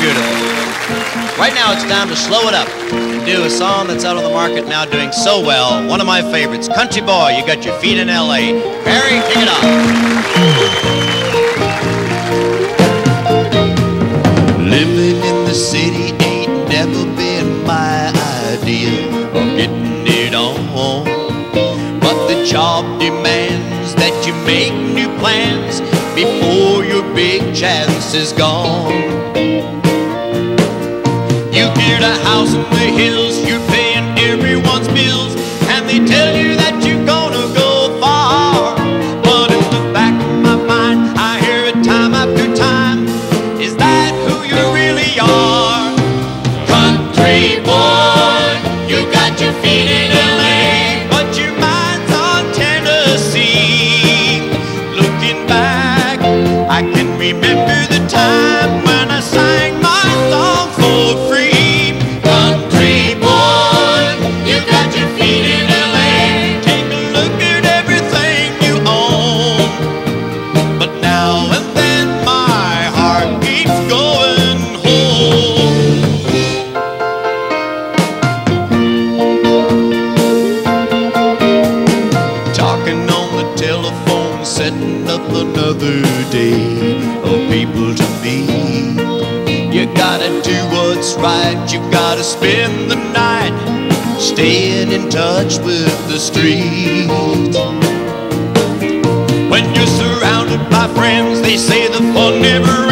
Beautiful. Right now, it's time to slow it up and do a song that's out on the market now doing so well. One of my favorites, Country Boy, You Got Your Feet in L.A. Barry, kick it off. Living in the city ain't never been my idea of getting it on. But the job demands that you make new plans before your big chance is gone. You get a house in the hills, you're paying everyone's bills, and they tell you that you're gonna go far. But in the back of my mind, I hear it time after time. Is that who you really are? Country boy, you got your feet in LA, another day of people to meet. You gotta do what's right, you gotta spend the night, staying in touch with the street. When you're surrounded by friends, they say the fun never